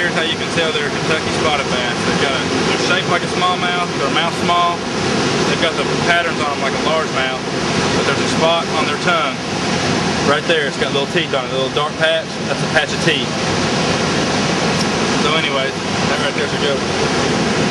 here's how you can tell they're Kentucky spotted bass. They've got a, they're shaped like a smallmouth, their mouth small. They've got the patterns on them like a largemouth, but there's a spot on their tongue. Right there, it's got little teeth on it, a little dark patch. That's a patch of teeth. So anyway, that right there's a go.